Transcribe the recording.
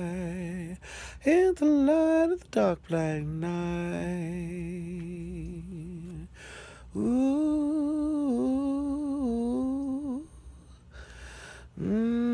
sky in the light of the dark black night. Ooh. Mm.